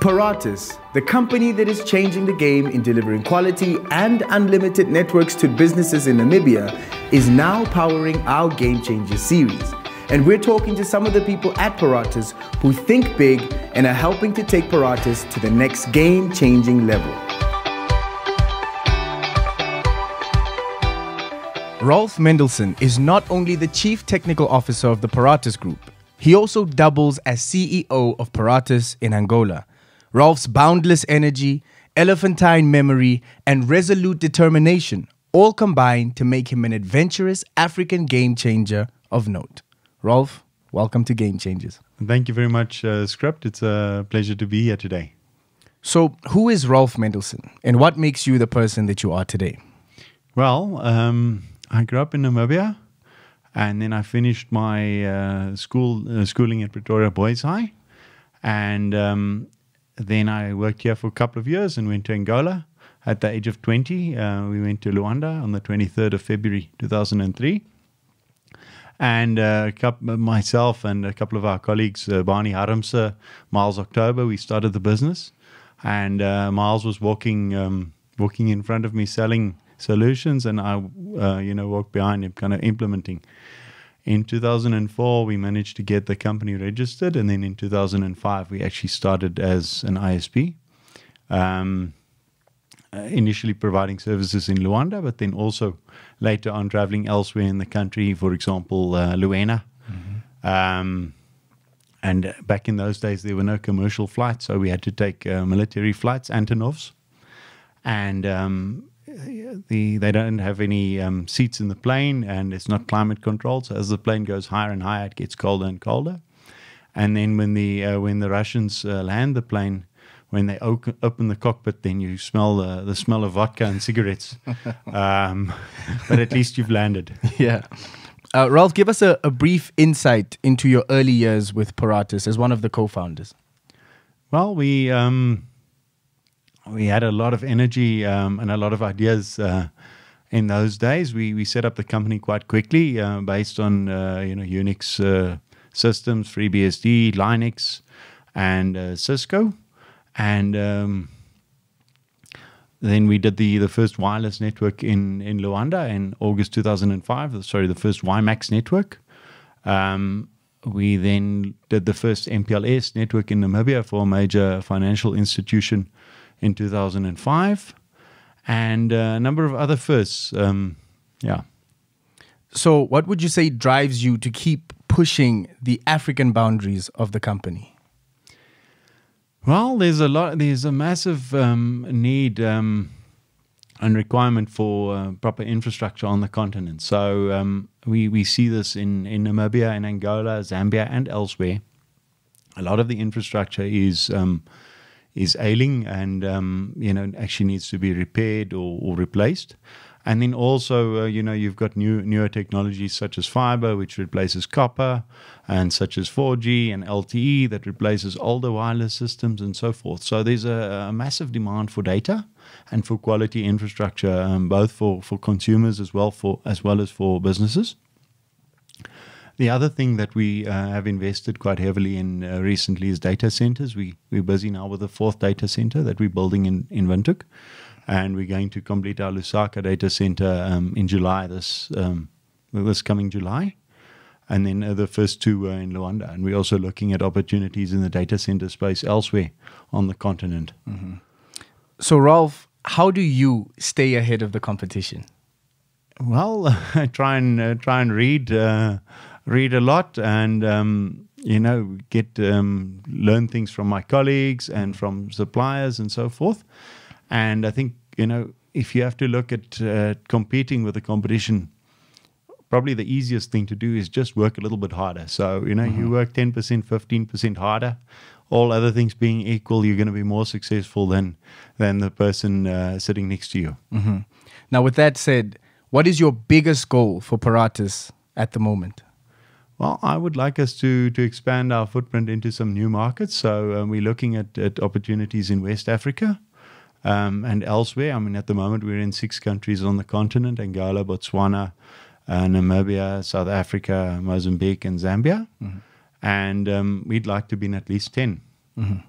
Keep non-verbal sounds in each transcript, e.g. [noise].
Paratus, the company that is changing the game in delivering quality and unlimited networks to businesses in Namibia, is now powering our Game Changers series. And we're talking to some of the people at Paratus who think big and are helping to take Paratus to the next game changing level. Rolf Mendelsohn is not only the Chief Technical Officer of the Paratus Group, he also doubles as CEO of Paratus in Angola. Rolf's boundless energy, elephantine memory, and resolute determination all combine to make him an adventurous African game changer of note. Rolf, welcome to Game Changers. Thank you very much, uh, Script. It's a pleasure to be here today. So, who is Rolf Mendelsohn, and what makes you the person that you are today? Well, um, I grew up in Namibia, and then I finished my uh, school uh, schooling at Pretoria Boys High, and um, then I worked here for a couple of years and went to Angola. At the age of 20, uh, we went to Luanda on the 23rd of February 2003 and uh, myself and a couple of our colleagues, uh, Barney Harmse, Miles October, we started the business. And uh, Miles was walking um, walking in front of me selling solutions, and I, uh, you know, walked behind him, kind of implementing. In 2004, we managed to get the company registered, and then in 2005, we actually started as an ISP. Um, initially providing services in Luanda, but then also later on traveling elsewhere in the country, for example, uh, Luena. Mm-hmm. Um, and back in those days, there were no commercial flights, so we had to take uh, military flights, Antonovs. And um, the, they don't have any um, seats in the plane, and it's not climate controlled. So as the plane goes higher and higher, it gets colder and colder. And then when the uh, when the Russians uh, land the plane, when they open, open the cockpit, then you smell the, the smell of vodka and cigarettes. [laughs] um, but at least you've landed. [laughs] Yeah. Uh, Rolf, give us a, a, brief insight into your early years with Paratus as one of the co-founders. Well, we um, we had a lot of energy um, and a lot of ideas uh, in those days. We we set up the company quite quickly uh, based on uh, you know Unix uh, systems, FreeBSD, Linux, and uh, Cisco and um, then we did the the first wireless network in in Luanda in August 2005. Sorry, the first WiMAX network. Um, we then did the first MPLS network in Namibia for a major financial institution in 2005, and uh, a number of other firsts. Um, yeah. So, what would you say drives you to keep pushing the African boundaries of the company? Well, there's a lot. There's a massive um, need um, and requirement for uh, proper infrastructure on the continent. So um, we we see this in in Namibia, in Angola, Zambia, and elsewhere. A lot of the infrastructure is um, is ailing, and um, you know actually needs to be repaired or, or replaced. And then also, uh, you know, you've got new newer technologies such as fiber, which replaces copper, and such as 4G and LTE that replaces older wireless systems and so forth. So there's a, a massive demand for data and for quality infrastructure, um, both for, for consumers as well for as well as for businesses. The other thing that we uh, have invested quite heavily in uh, recently is data centers. We, we're busy now with the fourth data center that we're building in, in Windhoek and we're going to complete our Lusaka data center um, in July this um, this coming July, and then uh, the first two were in Luanda, and we're also looking at opportunities in the data center space elsewhere on the continent. Mm-hmm. So, Rolf, how do you stay ahead of the competition? Well, [laughs] I try and uh, try and read uh, read a lot and. Um, you know, get um, learn things from my colleagues and from suppliers and so forth. And I think, you know, if you have to look at uh, competing with the competition, probably the easiest thing to do is just work a little bit harder. So, you know, mm-hmm. you work 10%, 15% harder. All other things being equal, you're going to be more successful than than the person uh, sitting next to you. Mm-hmm. Now, with that said, what is your biggest goal for Paratus at the moment? Well, I would like us to to expand our footprint into some new markets. So um, we're looking at, at opportunities in West Africa um, and elsewhere. I mean, at the moment, we're in six countries on the continent Angola, Botswana, uh, Namibia, South Africa, Mozambique, and Zambia. Mm-hmm. And um, we'd like to be in at least 10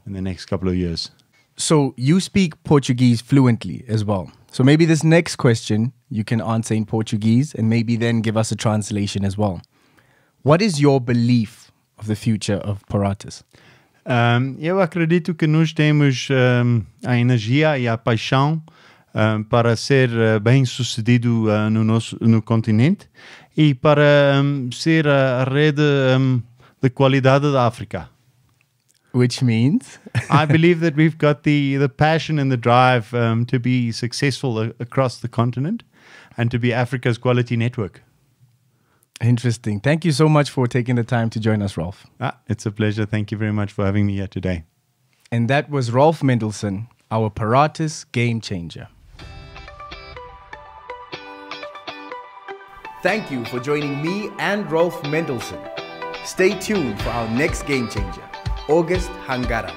in the next couple of years. So you speak Portuguese fluently as well. So maybe this next question you can answer in Portuguese and maybe then give us a translation as well. What is your belief of the future of Paratus? Um, eu acredito que nós temos um, a energia e a paixão um, para ser uh, bem sucedido uh, no nosso no continente e para um, ser a, a rede um, de qualidade da África. Which means I [laughs] believe that we've got the the passion and the drive um, to be successful across the continent and to be Africa's quality network. Interesting. Thank you so much for taking the time to join us, Rolf. Ah, it's a pleasure. Thank you very much for having me here today. And that was Rolf Mendelsohn, our Paratus game changer. Thank you for joining me and Rolf Mendelsohn. Stay tuned for our next game changer, August Hangara.